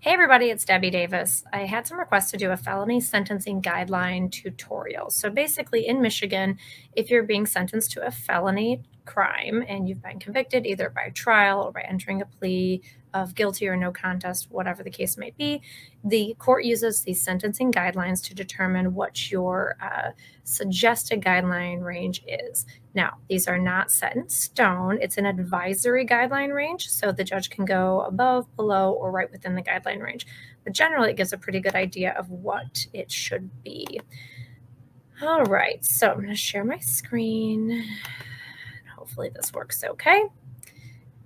Hey everybody, it's Debbie Davis. I had some requests to do a felony sentencing guideline tutorial. So basically in Michigan, if you're being sentenced to a felony crime and you've been convicted either by trial or by entering a plea of guilty or no contest, whatever the case may be, the court uses these sentencing guidelines to determine what your uh, suggested guideline range is. Now, these are not set in stone. It's an advisory guideline range, so the judge can go above, below, or right within the guideline range. But generally, it gives a pretty good idea of what it should be. All right, so I'm going to share my screen. Hopefully this works okay.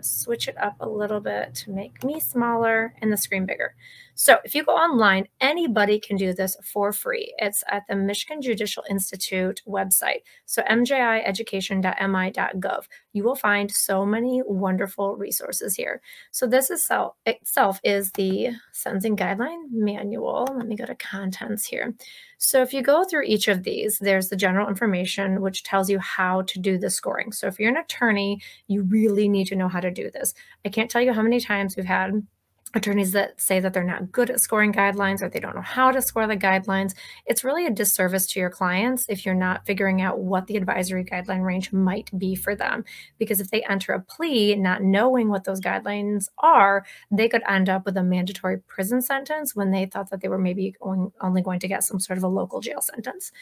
Switch it up a little bit to make me smaller and the screen bigger. So if you go online, anybody can do this for free. It's at the Michigan Judicial Institute website. So mjieducation.mi.gov. You will find so many wonderful resources here. So this itself, itself is the sentencing guideline manual. Let me go to contents here. So if you go through each of these, there's the general information, which tells you how to do the scoring. So if you're an attorney, you really need to know how to do this. I can't tell you how many times we've had attorneys that say that they're not good at scoring guidelines or they don't know how to score the guidelines. It's really a disservice to your clients if you're not figuring out what the advisory guideline range might be for them. Because if they enter a plea not knowing what those guidelines are, they could end up with a mandatory prison sentence when they thought that they were maybe only going to get some sort of a local jail sentence.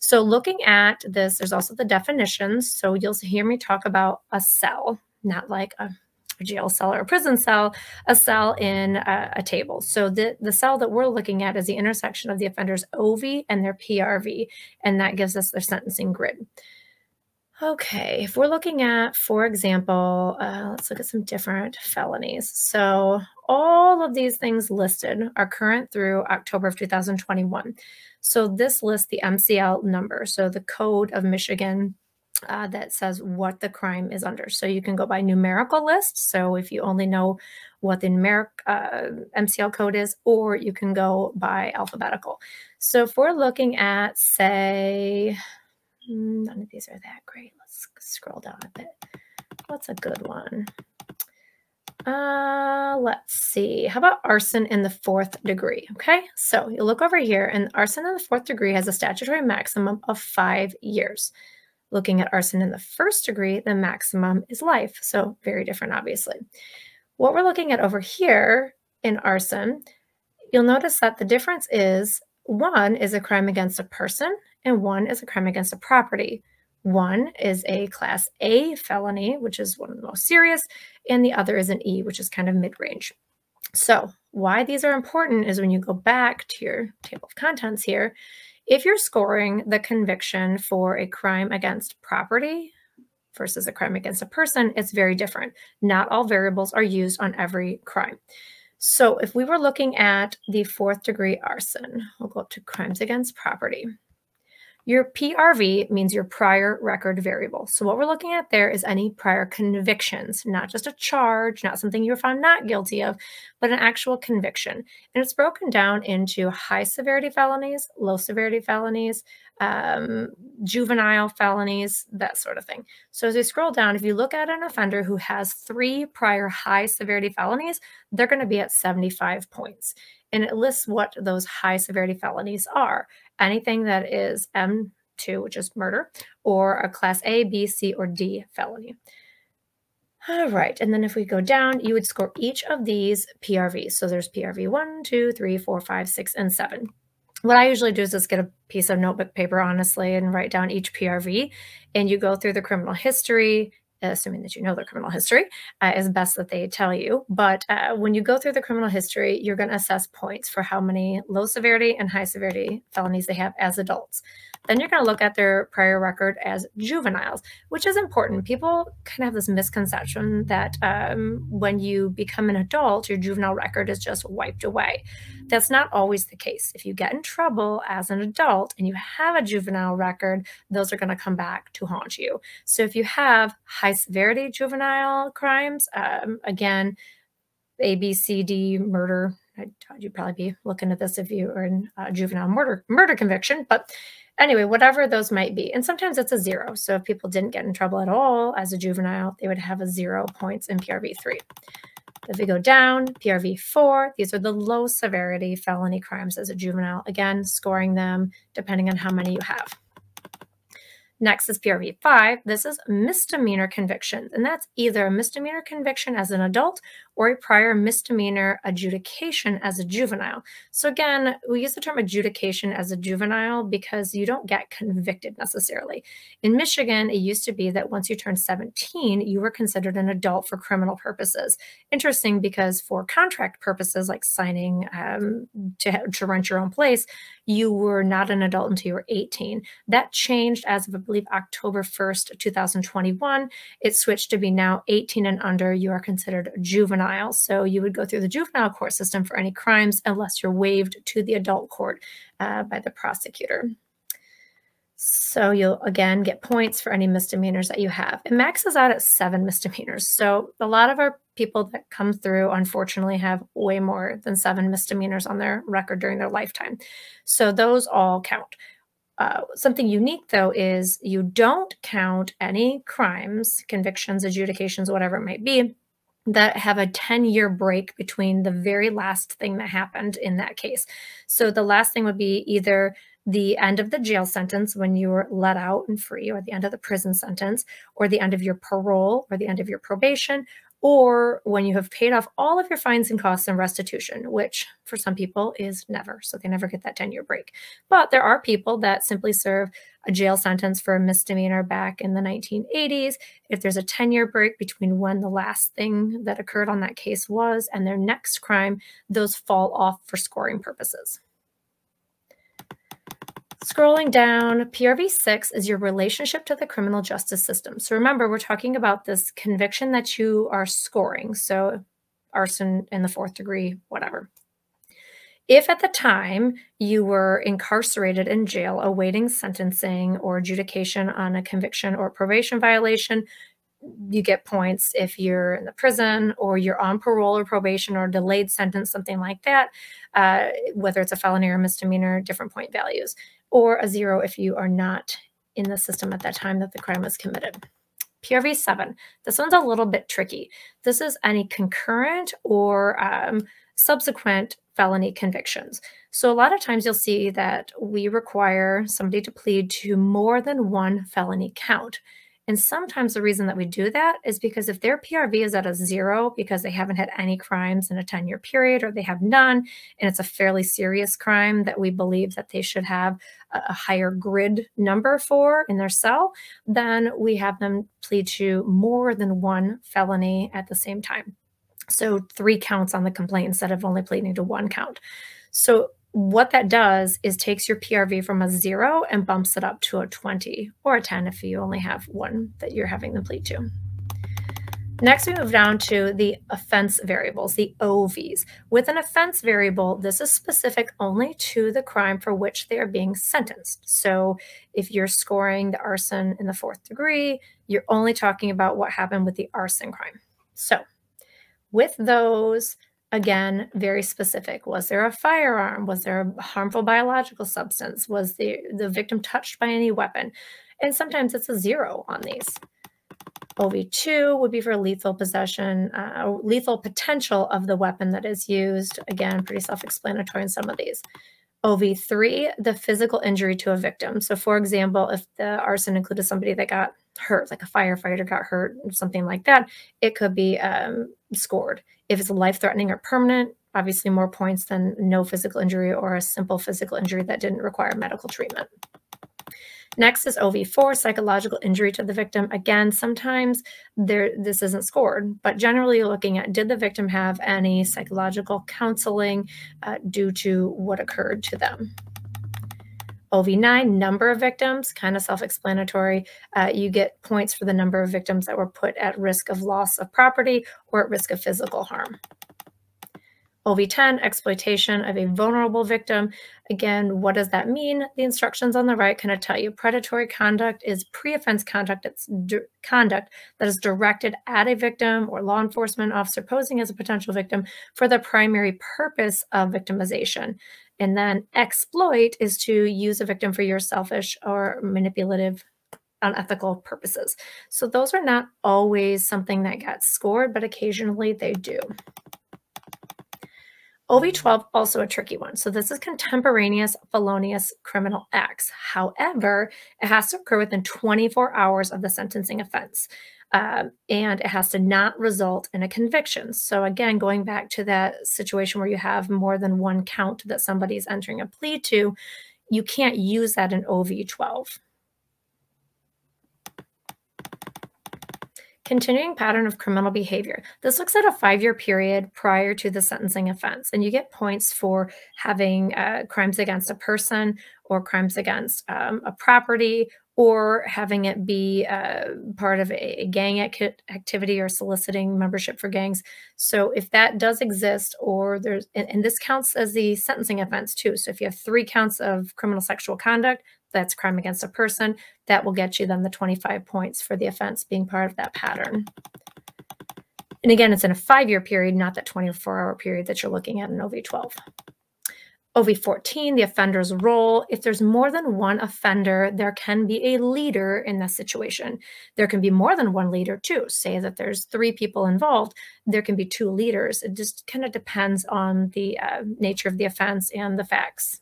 So looking at this, there's also the definitions. So you'll hear me talk about a cell, not like a jail cell or a prison cell, a cell in a, a, table. So the, the cell that we're looking at is the intersection of the offender's OV and their PRV, and that gives us their sentencing grid. Okay, if we're looking at, for example, uh, let's look at some different felonies. So all of these things listed are current through October of 2021. So this lists the MCL number, so the code of Michigan uh, that says what the crime is under. So you can go by numerical list. So if you only know what the numeric uh, MCL code is, or you can go by alphabetical. So if we're looking at, say, hmm, none of these are that great. Let's scroll down a bit. What's a good one? Uh, let's see. How about arson in the fourth degree? Okay, so you look over here, and arson in the fourth degree has a statutory maximum of five years. Looking at arson in the first degree, the maximum is life. So very different, obviously. What we're looking at over here in arson, you'll notice that the difference is one is a crime against a person and one is a crime against a property. One is a class A felony, which is one of the most serious, and the other is an E, which is kind of mid-range. So why these are important is when you go back to your table of contents here, if you're scoring the conviction for a crime against property versus a crime against a person, it's very different. Not all variables are used on every crime. So if we were looking at the fourth degree arson, we'll go up to crimes against property. Your PRV means your prior record variable. So what we're looking at there is any prior convictions, not just a charge, not something you were found not guilty of, but an actual conviction. And it's broken down into high severity felonies, low severity felonies, um, juvenile felonies, that sort of thing. So as we scroll down, if you look at an offender who has three prior high severity felonies, they're going to be at 75 points and it lists what those high severity felonies are. Anything that is M2, which is murder, or a class A, B, C, or D felony. All right, and then if we go down, you would score each of these PRVs. So there's PRV 1, 2, 3, 4, 5, 6, and 7. What I usually do is just get a piece of notebook paper, honestly, and write down each PRV. And you go through the criminal history, assuming that you know their criminal history, uh, is best that they tell you. But uh, when you go through the criminal history, you're going to assess points for how many low severity and high severity felonies they have as adults. Then you're going to look at their prior record as juveniles, which is important. People kind of have this misconception that um, when you become an adult, your juvenile record is just wiped away. That's not always the case. If you get in trouble as an adult and you have a juvenile record, those are going to come back to haunt you. So if you have high severity juvenile crimes, um, again, A, B, C, D, murder, you'd probably be looking at this if you are in a juvenile murder murder conviction, but Anyway, whatever those might be. And sometimes it's a zero. So if people didn't get in trouble at all as a juvenile, they would have a zero points in PRV3. If we go down, PRV 4, these are the low severity felony crimes as a juvenile. Again, scoring them depending on how many you have. Next is PRV 5. This is misdemeanor convictions, and that's either a misdemeanor conviction as an adult or a prior misdemeanor adjudication as a juvenile. So, again, we use the term adjudication as a juvenile because you don't get convicted necessarily. In Michigan, it used to be that once you turned 17, you were considered an adult for criminal purposes. Interesting because for contract purposes, like signing um, to, to rent your own place, you were not an adult until you were 18. That changed as of, I believe, October 1st, 2021. It switched to be now 18 and under, you are considered juvenile. So you would go through the juvenile court system for any crimes unless you're waived to the adult court uh, by the prosecutor. So you'll again get points for any misdemeanors that you have. It maxes out at seven misdemeanors. So a lot of our people that come through, unfortunately, have way more than seven misdemeanors on their record during their lifetime. So those all count. Uh, something unique, though, is you don't count any crimes, convictions, adjudications, whatever it might be, that have a 10 year break between the very last thing that happened in that case. So the last thing would be either the end of the jail sentence when you were let out and free, or the end of the prison sentence, or the end of your parole, or the end of your probation, or when you have paid off all of your fines and costs and restitution, which for some people is never. So they never get that 10 year break. But there are people that simply serve a jail sentence for a misdemeanor back in the 1980s. If there's a 10 year break between when the last thing that occurred on that case was and their next crime, those fall off for scoring purposes. Scrolling down, PRV 6 is your relationship to the criminal justice system. So remember, we're talking about this conviction that you are scoring. So arson in the fourth degree, whatever. If at the time you were incarcerated in jail awaiting sentencing or adjudication on a conviction or probation violation, you get points if you're in the prison or you're on parole or probation or delayed sentence, something like that, uh, whether it's a felony or misdemeanor, different point values or a zero if you are not in the system at that time that the crime was committed. PRV 7, this one's a little bit tricky. This is any concurrent or um, subsequent felony convictions. So a lot of times you'll see that we require somebody to plead to more than one felony count. And sometimes the reason that we do that is because if their PRV is at a zero because they haven't had any crimes in a 10 year period or they have none, and it's a fairly serious crime that we believe that they should have a higher grid number for in their cell, then we have them plead to more than one felony at the same time. So three counts on the complaint instead of only pleading to one count. So what that does is takes your PRV from a zero and bumps it up to a 20 or a 10 if you only have one that you're having them plead to. Next, we move down to the offense variables, the OVs. With an offense variable, this is specific only to the crime for which they are being sentenced. So if you're scoring the arson in the fourth degree, you're only talking about what happened with the arson crime. So with those, again very specific. Was there a firearm? Was there a harmful biological substance? Was the the victim touched by any weapon? And sometimes it's a zero on these. Ov2 would be for lethal possession uh, lethal potential of the weapon that is used. Again pretty self-explanatory in some of these ov3 the physical injury to a victim so for example if the arson included somebody that got hurt like a firefighter got hurt something like that it could be um, scored if it's life threatening or permanent, obviously more points than no physical injury or a simple physical injury that didn't require medical treatment. Next is OV4, psychological injury to the victim. Again, sometimes there this isn't scored, but generally looking at did the victim have any psychological counseling uh, due to what occurred to them. OV9, number of victims, kind of self-explanatory. Uh, you get points for the number of victims that were put at risk of loss of property or at risk of physical harm. OV10, exploitation of a vulnerable victim. Again, what does that mean? The instructions on the right kind of tell you predatory conduct is pre-offense conduct. It's conduct that is directed at a victim or law enforcement officer posing as a potential victim for the primary purpose of victimization. And then exploit is to use a victim for your selfish or manipulative unethical purposes. So those are not always something that gets scored, but occasionally they do. OV12 also a tricky one. So this is contemporaneous felonious criminal acts. However, it has to occur within 24 hours of the sentencing offense. Uh, and it has to not result in a conviction. So again, going back to that situation where you have more than one count that somebody is entering a plea to, you can't use that in OV12. Continuing pattern of criminal behavior. This looks at a five-year period prior to the sentencing offense, and you get points for having uh, crimes against a person or crimes against um, a property or having it be uh, part of a, gang ac activity or soliciting membership for gangs. So if that does exist, or there's, and, and, this counts as the sentencing offense too. So if you have three counts of criminal sexual conduct, that's crime against a person, that will get you then the 25 points for the offense being part of that pattern. And again, it's in a five-year period, not that 24-hour period that you're looking at in OV12. OV14, the offender's role. If there's more than one offender, there can be a leader in that situation. There can be more than one leader too. Say that there's three people involved, there can be two leaders. It just kind of depends on the uh, nature of the offense and the facts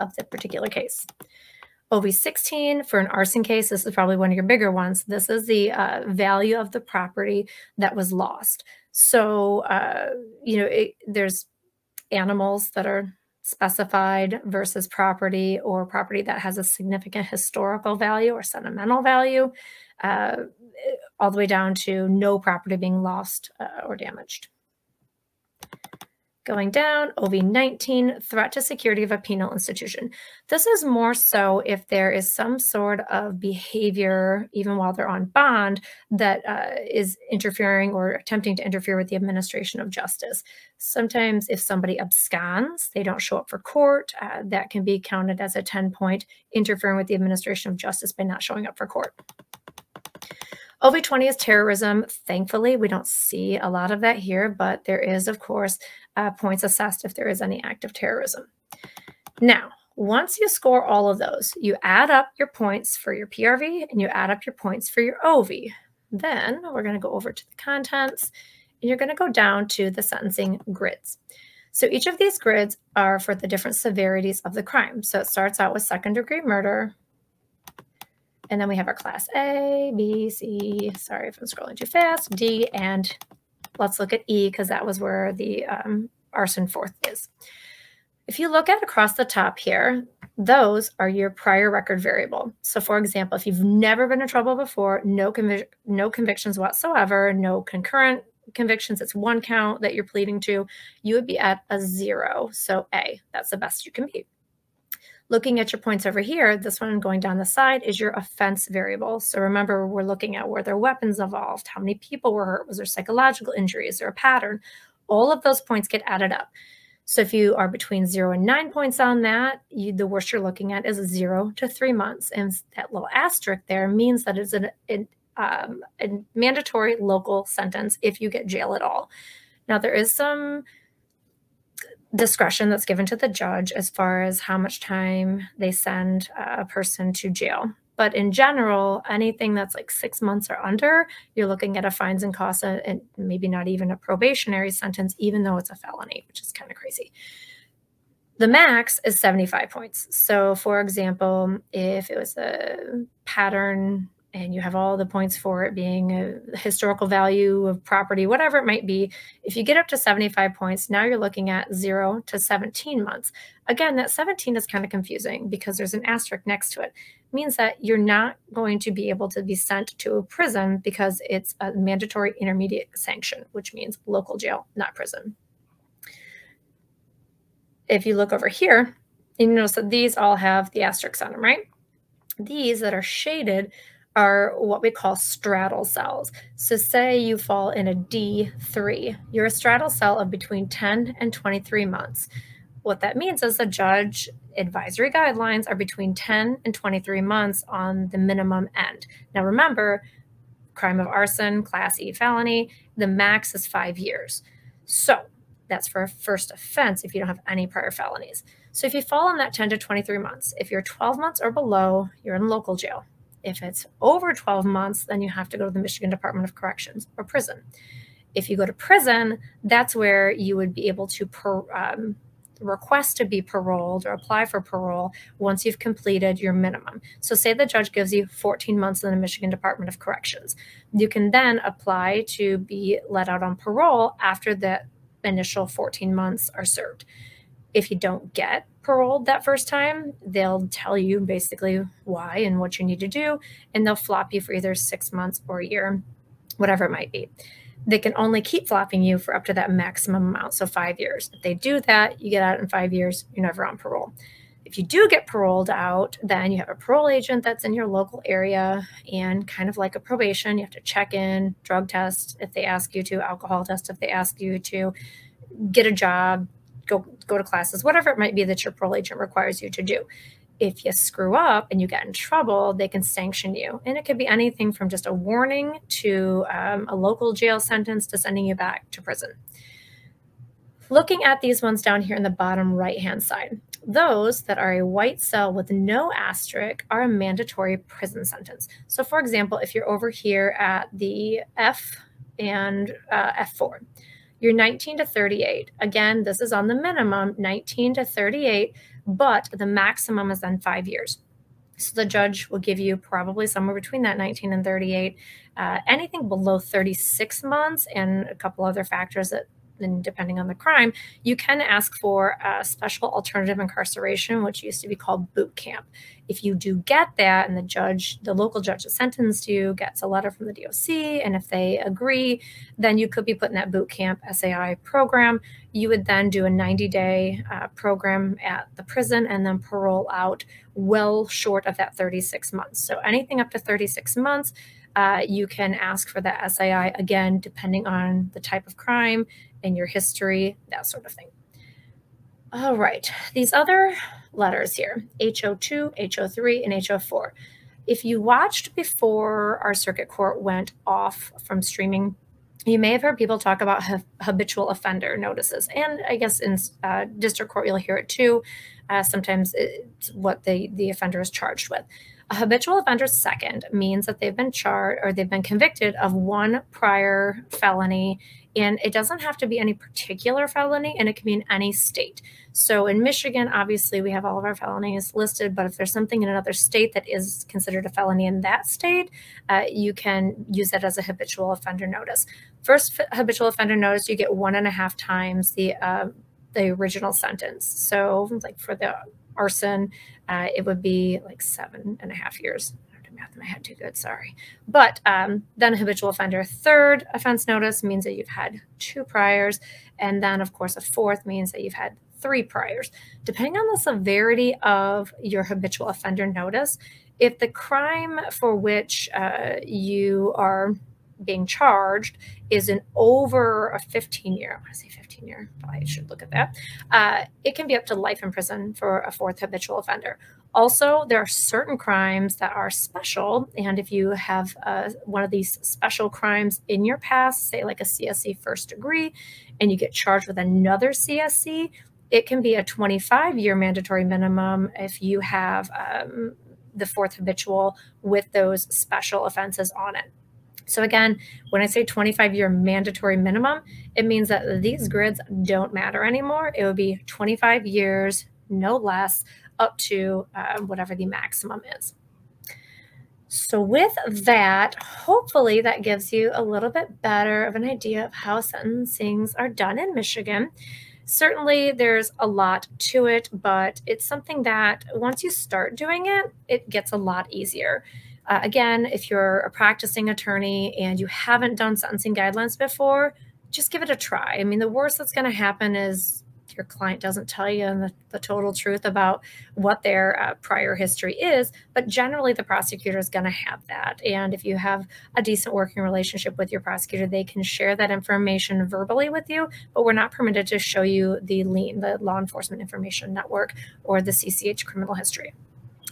of the particular case. OV16 for an arson case, this is probably one of your bigger ones. This is the uh, value of the property that was lost. So, uh, you know, it, there's animals that are specified versus property or property that has a significant historical value or sentimental value, uh, all the way down to no property being lost uh, or damaged. Going down, OV19, threat to security of a penal institution. This is more so if there is some sort of behavior, even while they're on bond, that uh, is interfering or attempting to interfere with the administration of justice. Sometimes if somebody absconds, they don't show up for court, uh, that can be counted as a 10 point interfering with the administration of justice by not showing up for court. OV20 is terrorism. Thankfully, we don't see a lot of that here, but there is, of course, uh, points assessed if there is any act of terrorism. Now, once you score all of those, you add up your points for your PRV and you add up your points for your OV. Then we're going to go over to the contents and you're going to go down to the sentencing grids. So each of these grids are for the different severities of the crime. So it starts out with second degree murder, and then we have our class A, B, C, sorry if I'm scrolling too fast, D, and let's look at E because that was where the um, arson fourth is. If you look at across the top here, those are your prior record variable. So for example, if you've never been in trouble before, no, convic no convictions whatsoever, no concurrent convictions, it's one count that you're pleading to, you would be at a zero. So A, that's the best you can be. Looking at your points over here, this one going down the side is your offense variable. So remember, we're looking at were there weapons involved? How many people were hurt? Was there psychological injuries or a pattern? All of those points get added up. So if you are between zero and nine points on that, you, the worst you're looking at is zero to three months. And that little asterisk there means that it's an, an, um, a mandatory local sentence if you get jail at all. Now, there is some discretion that's given to the judge as far as how much time they send a person to jail. But in general, anything that's like six months or under, you're looking at a fines and costs uh, and maybe not even a probationary sentence, even though it's a felony, which is kind of crazy. The max is 75 points. So, for example, if it was a pattern and you have all the points for it being a historical value of property, whatever it might be. If you get up to 75 points, now you're looking at zero to 17 months. Again, that 17 is kind of confusing because there's an asterisk next to it. it means that you're not going to be able to be sent to a prison because it's a mandatory intermediate sanction, which means local jail, not prison. If you look over here, you notice that these all have the asterisks on them, right? These that are shaded are what we call straddle cells. So say you fall in a D3, you're a straddle cell of between 10 and 23 months. What that means is the judge advisory guidelines are between 10 and 23 months on the minimum end. Now remember, crime of arson, class E felony, the max is five years. So that's for a first offense if you don't have any prior felonies. So if you fall in that 10 to 23 months, if you're 12 months or below, you're in local jail. If it's over 12 months, then you have to go to the Michigan Department of Corrections or prison. If you go to prison, that's where you would be able to per, um, request to be paroled or apply for parole once you've completed your minimum. So, say the judge gives you 14 months in the Michigan Department of Corrections. You can then apply to be let out on parole after the initial 14 months are served. If you don't get paroled that first time, they'll tell you basically why and what you need to do, and they'll flop you for either six months or a year, whatever it might be they can only keep flopping you for up to that maximum amount, so five years. If they do that, you get out in five years, you're never on parole. If you do get paroled out, then you have a parole agent that's in your local area and kind of like a probation, you have to check in, drug test if they ask you to, alcohol test if they ask you to, get a job, go go to classes, whatever it might be that your parole agent requires you to do if you screw up and you get in trouble, they can sanction you. And it could be anything from just a warning to um, a local jail sentence to sending you back to prison. Looking at these ones down here in the bottom right hand side, those that are a white cell with no asterisk are a mandatory prison sentence. So, for example, if you're over here at the F and uh, F4, you're 19 to 38. Again, this is on the minimum 19 to 38 but the maximum is then five years. So the judge will give you probably somewhere between that 19 and 38. Uh, anything below 36 months and a couple other factors that and depending on the crime, you can ask for a special alternative incarceration, which used to be called boot camp. If you do get that, and the judge, the local judge that sentenced you, gets a letter from the DOC, and if they agree, then you could be put in that boot camp SAI program. You would then do a 90 day uh, program at the prison and then parole out well short of that 36 months. So anything up to 36 months. Uh, you can ask for the SAI again, depending on the type of crime in your history, that sort of thing. All right, these other letters here, HO2, HO3, and HO4. If you watched before our circuit court went off from streaming, you may have heard people talk about habitual offender notices. And I guess in uh, district court, you'll hear it too. Uh, sometimes it's what the, the offender is charged with. A habitual offender second means that they've been charged or they've been convicted of one prior felony and it doesn't have to be any particular felony, and it can be in any state. So in Michigan, obviously, we have all of our felonies listed, but if there's something in another state that is considered a felony in that state, uh, you can use that as a habitual offender notice. First habitual offender notice, you get one and a half times the uh, the original sentence. So, like for the arson, uh, it would be like seven and a half years math in my head too good, sorry. But um, then habitual offender third offense notice means that you've had two priors. And then, of course, a fourth means that you've had three priors. Depending on the severity of your habitual offender notice, if the crime for which uh, you are being charged is an over a 15 year, I say 15 year, I should look at that, uh, it can be up to life in prison for a fourth habitual offender. Also, there are certain crimes that are special. And if you have uh, one of these special crimes in your past, say like a CSC first degree, and you get charged with another CSC, it can be a 25 year mandatory minimum if you have um, the fourth habitual with those special offenses on it. So, again, when I say 25 year mandatory minimum, it means that these grids don't matter anymore. It would be 25 years, no less, up to uh, whatever the maximum is. So with that, hopefully that gives you a little bit better of an idea of how sentencings are done in Michigan. Certainly there's a lot to it, but it's something that once you start doing it, it gets a lot easier. Uh, again, if you're a practicing attorney and you haven't done sentencing guidelines before, just give it a try. I mean, the worst that's going to happen is your client doesn't tell you the, the total truth about what their uh, prior history is. But generally, the prosecutor is going to have that. And if you have a decent working relationship with your prosecutor, they can share that information verbally with you. But we're not permitted to show you the LEIN, the Law Enforcement Information Network, or the CCH criminal history.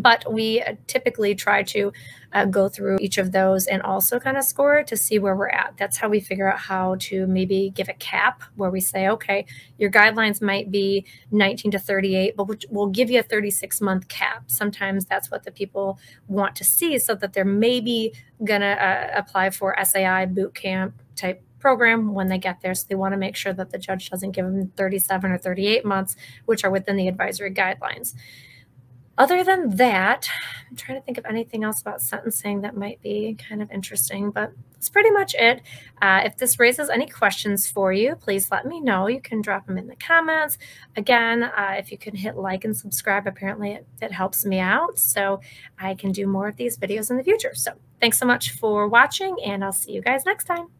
But we typically try to uh, go through each of those and also kind of score to see where we're at. That's how we figure out how to maybe give a cap where we say, okay, your guidelines might be 19 to 38, but we'll give you a 36 month cap. Sometimes that's what the people want to see so that they're maybe going to uh, apply for SAI boot camp type program when they get there. So they want to make sure that the judge doesn't give them 37 or 38 months, which are within the advisory guidelines. Other than that, I'm trying to think of anything else about sentencing that might be kind of interesting, but that's pretty much it. Uh, if this raises any questions for you, please let me know. You can drop them in the comments. Again, uh, if you can hit like and subscribe, apparently it, it helps me out so I can do more of these videos in the future. So thanks so much for watching, and I'll see you guys next time.